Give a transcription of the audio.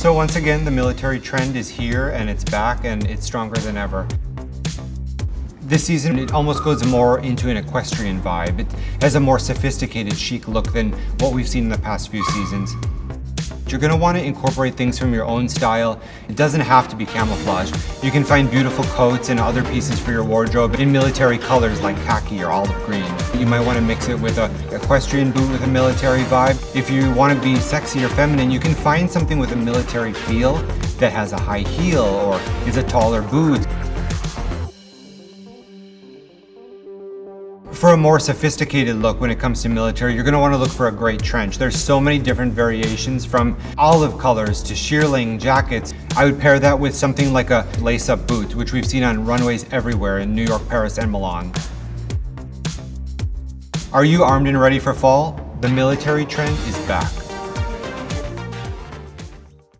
So once again, the military trend is here and it's back and it's stronger than ever. This season, it almost goes more into an equestrian vibe. It has a more sophisticated chic look than what we've seen in the past few seasons. You're gonna wanna incorporate things from your own style. It doesn't have to be camouflage. You can find beautiful coats and other pieces for your wardrobe in military colors like khaki or olive green. You might wanna mix it with a equestrian boot with a military vibe. If you wanna be sexy or feminine, you can find something with a military feel that has a high heel or is a taller boot. For a more sophisticated look when it comes to military, you're gonna wanna look for a great trench. There's so many different variations from olive colors to shearling jackets. I would pair that with something like a lace-up boot, which we've seen on runways everywhere in New York, Paris, and Milan. Are you armed and ready for fall? The military trend is back.